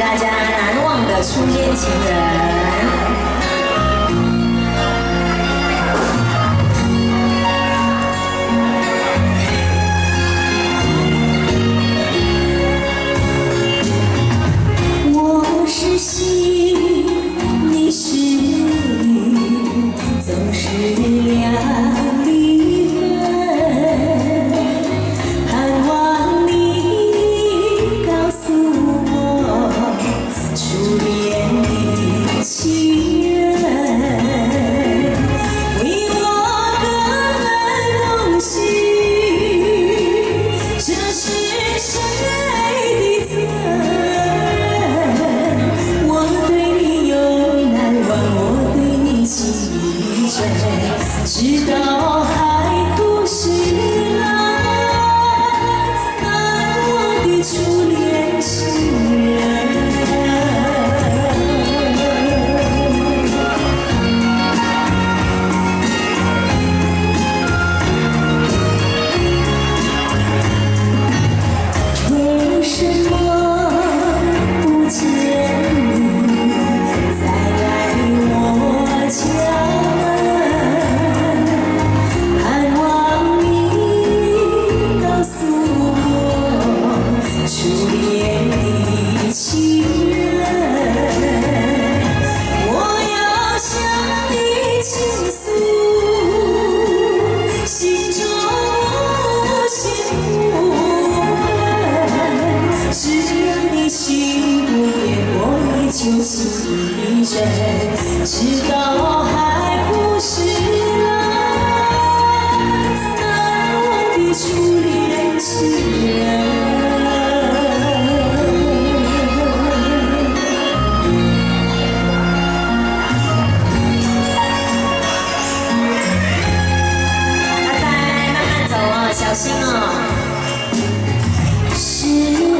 大家难忘的初恋情人。是爱的责任我对你永难忘我对你情意真直直到海枯石烂，难忘的初恋情人。拜拜，慢慢走哦，小心哦。是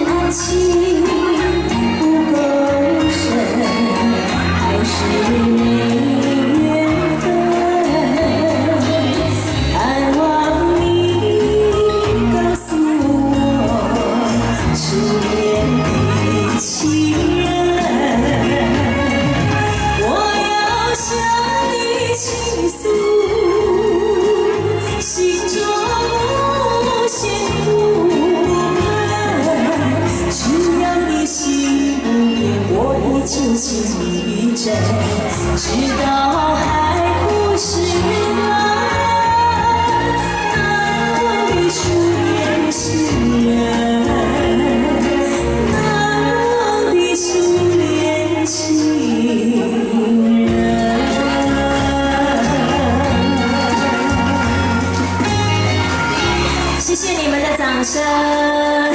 爱情。情一阵，直到海枯石烂，难忘的初恋情人，难忘的初恋情人。谢谢你们的掌声。